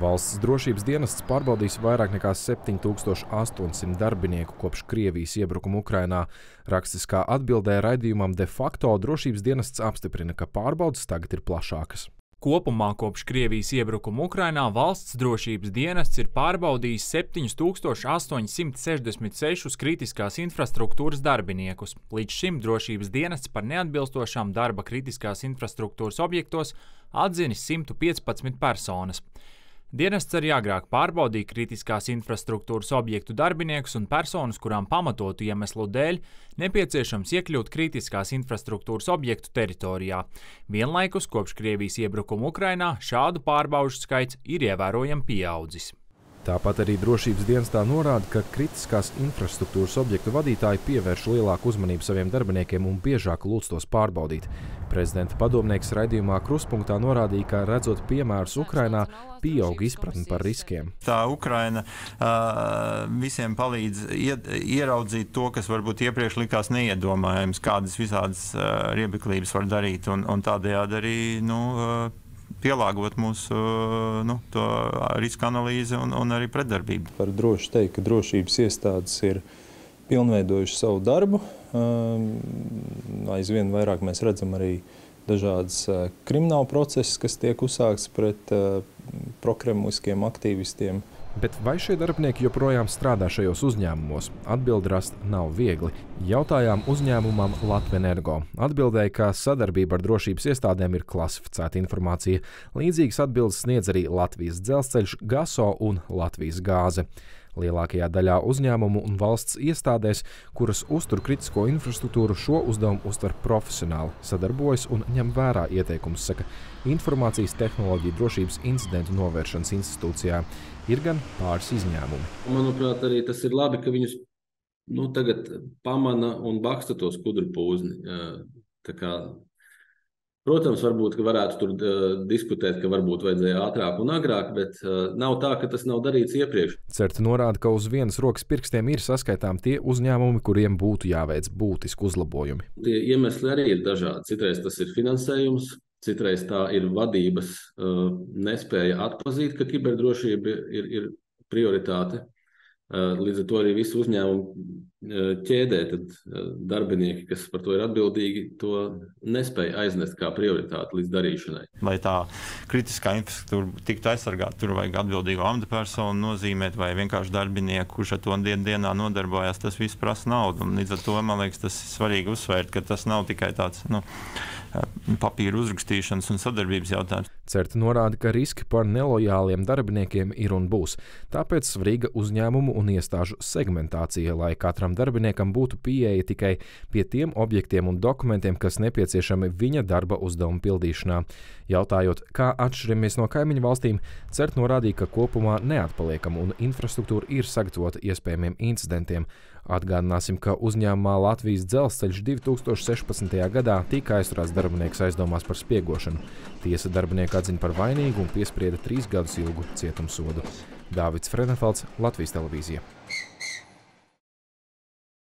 Valsts drošības dienests pārbaudīs vairāk nekā 7800 darbinieku kopš Krievijas iebrukuma Ukrainā. Rakstiskā atbildē raidījumam de facto drošības dienests apstiprina, ka pārbaudas tagad ir plašākas. Kopumā kopš Krievijas iebrukuma Ukrainā valsts drošības dienests ir pārbaudījis 7866 kritiskās infrastruktūras darbiniekus. Līdz šim drošības dienests par neatbilstošām darba kritiskās infrastruktūras objektos atzinis 115 personas. Dienests arī agrāk pārbaudīja kritiskās infrastruktūras objektu darbiniekus un personas, kurām pamatotu iemeslu dēļ nepieciešams iekļūt kritiskās infrastruktūras objektu teritorijā. Vienlaikus kopš Krievijas iebrukuma Ukrainā šādu pārbaužu skaits ir ievērojami pieaudzis. Tāpat arī drošības dienestā norāda, ka kritiskās infrastruktūras objektu vadītāji pievērš lielāku uzmanību saviem darbiniekiem un biežāk lūdz tos pārbaudīt. Prezidenta padomnieks raidījumā Kruspunktā norādīja, ka redzot piemērus Ukrainā, pieaug izpratne par riskiem. Tā Ukraina uh, visiem palīdz ieraudzīt to, kas varbūt iepriekš likās neiedomājams, kādas visādas uh, riebeklības var darīt, un, un tādējādi arī nu, uh, pielāgot mūsu nu, riska analīzi un, un arī pretdarbību. Var droši teikt, ka drošības iestādes ir pilnveidojuši savu darbu. Aizvien vairāk mēs redzam arī dažādas krimināla procesus, kas tiek uzsākts pret prokremliskiem aktīvistiem. Bet vai šie darbinieki joprojām strādā šajos uzņēmumos? Atbildi rast nav viegli. Jautājām uzņēmumam Latvijas Energo. Atbildēja, ka sadarbība ar drošības iestādēm ir klasificēta informācija. Līdzīgas atbildes sniedz arī Latvijas dzelzceļš, GASO un Latvijas gāze. Lielākajā daļā uzņēmumu un valsts iestādēs, kuras uztur kritisko infrastruktūru, šo uzdevumu uztver profesionāli, sadarbojas un ņem vērā ieteikumus, saka Informācijas tehnoloģija drošības incidentu novēršanas institūcijā. Ir gan pāris izņēmumi. Manuprāt, arī tas ir labi, ka viņus nu, tagad pamana un baksta to skudru pūzni. Kā Protams, varbūt varētu tur uh, diskutēt, ka varbūt vajadzēja ātrāk un agrāk, bet uh, nav tā, ka tas nav darīts iepriekš. Certa norāda, ka uz vienas rokas pirkstiem ir saskaitām tie uzņēmumi, kuriem būtu jāveic būtiski uzlabojumi. Tie iemesli arī ir dažādi. Citreiz tas ir finansējums, citreiz tā ir vadības uh, nespēja atzīt, ka kiberdrošība ir, ir prioritāte. Uh, līdz ar to arī visu uzņēmumu ķēdē, tad darbinieki, kas par to ir atbildīgi, to nespēja aiznest kā prioritāti līdz darīšanai. Lai tā kritiskā infrastruktūra tiktu aizsargāta, tur vajag atbildīgo amatpersonu nozīmēt vai vienkārši darbinieku, kurš ar to dien dienā nodarbojas. Tas viss prasa naudu. Un līdz ar to man liekas, tas ir svarīgi uzsvērt, ka tas nav tikai tāds nu, papīra uzrakstīšanas un sadarbības jautājums. Certa norāda, ka riski par nelojāliem darbiniekiem ir un būs. Tāpēc svarīga uzņēmumu un iestāžu segmentācija, lai katram darbiniekam būtu pieeja tikai pie tiem objektiem un dokumentiem, kas nepieciešami viņa darba uzdevuma pildīšanā. Jautājot, kā atšķiramies no kaimiņu valstīm, CERT norādīja, ka kopumā neatpaliekam un infrastruktūra ir sagatavota iespējamiem incidentiem. Atgādināsim, ka uzņēmumā Latvijas dzelzceļš 2016. gadā tika aizturēts darbinieks aizdomās par spiegošanu. Tiesa darbinieku atzina par vainīgu un piesprieda trīs gadus ilgu cietumsodu. Dāvids Fredenfelds, Latvijas televīzija.